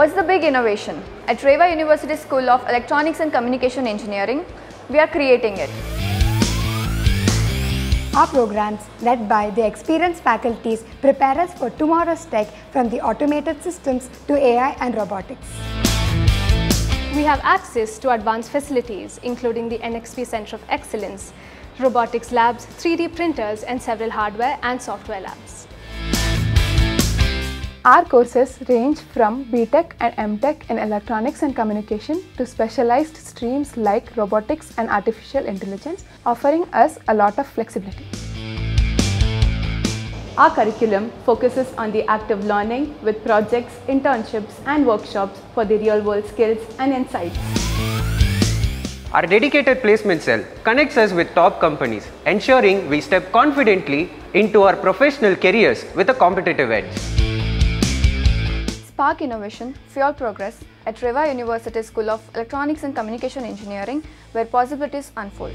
What's the big innovation? At Reva University School of Electronics and Communication Engineering, we are creating it. Our programs, led by the experienced faculties, prepare us for tomorrow's tech from the automated systems to AI and robotics. We have access to advanced facilities, including the NXP Center of Excellence, robotics labs, 3D printers, and several hardware and software labs. Our courses range from BTech and MTech in Electronics and Communication to specialized streams like Robotics and Artificial Intelligence, offering us a lot of flexibility. Our curriculum focuses on the active learning with projects, internships and workshops for the real-world skills and insights. Our dedicated placement cell connects us with top companies, ensuring we step confidently into our professional careers with a competitive edge. Spark Innovation, Fuel Progress at Reva University School of Electronics and Communication Engineering, where possibilities unfold.